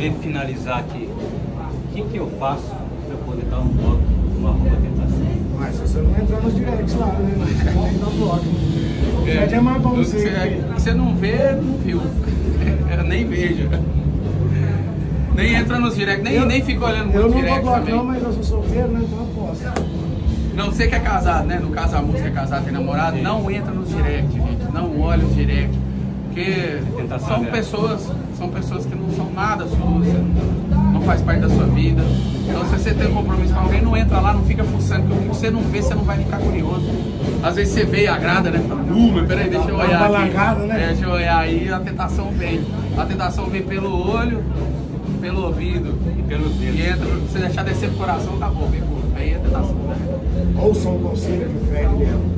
Para finalizar aqui, o que, que eu faço para poder dar um bloco no arroba tentação? Mas se você não entrar nos directs lá, né? Não tem dar bloco. Fred é mais bom você. você, que você não vê, não viu. Eu nem vejo. Nem entra nos direct, nem, Eu- nem fica olhando Eu no não dou direct bloco não, mas eu sou solteiro, né? Então eu posso. Não, você que é casado, né? No caso a música é casado, tem namorado, não entra nos direct, gente. Não olha os direct. Porque são dela. pessoas, são pessoas que não são nada suas, não, faz parte da sua vida. Então se você tem um compromisso com alguém, não entra lá, não fica fuçando, porque o que você não vê, você não vai ficar curioso. Às vezes você vê e agrada, né? Fala, uh, mas peraí, deixa eu olhar aqui. né? É, deixa eu olhar aí, a tentação vem. A tentação vem pelo olho, pelo ouvido. E pelos dedos. E entra, se você deixar descer pro coração, acabou, pegou. Aí é tentação. Né? Ouçam o conselho que o Fred deu.